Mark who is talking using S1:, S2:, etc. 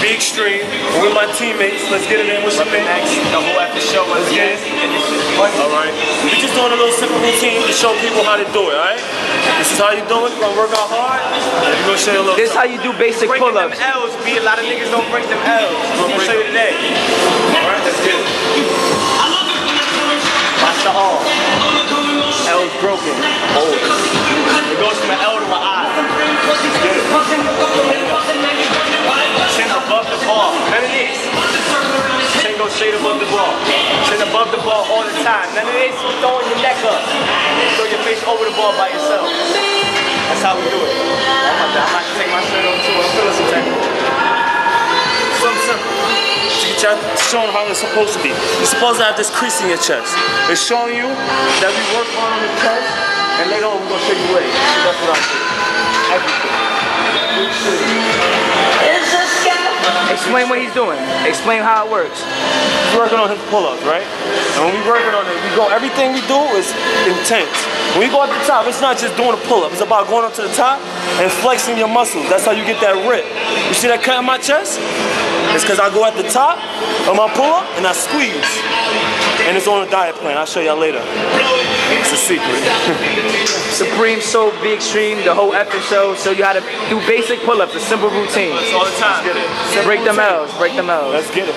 S1: B-Xtreme. With my teammates. Let's get it in. What's your name?
S2: Next, the whole after show was
S1: Let's get it. All right. We're just doing a little simple routine to show people how to do it. All right. This is how you do it. You're gonna work out hard. You're gonna show you a little.
S3: This is how you do basic
S2: breaking them
S3: pull-ups.
S2: L's, B. A lot of niggas don't break them L's. I'm gonna show you today.
S1: All right. Let's get it.
S2: Watch the arm. L's broken. Hold. None of this. Straight above the ball. Above the ball all the time. None of this. Throwing your neck up. Throw your face over the ball by yourself. That's how we do it. I'm about to, I'm about to take my shirt off too. I'm feeling some
S1: you showing how it's supposed to be. You're supposed to have this crease in your chest. It's showing you that we work on the chest, and later on we're gonna show you. So that's what I do. Everything.
S3: Explain what he's doing. Explain how it works.
S1: He's working on his pull-ups, right? And when we working on it, we go. Everything we do is intense. When we go at the top, it's not just doing a pull-up. It's about going up to the top and flexing your muscles. That's how you get that rip. You see that cut in my chest? It's because I go at the top of my pull-up and I squeeze. And it's on a diet plan. I'll show y'all later. It's a secret.
S3: Supreme Soul, B-Xtreme, the whole show. Show you how to do basic pull-ups, a simple routine.
S1: all the time. Let's get it.
S3: Break them out. break them out.
S1: Let's get it.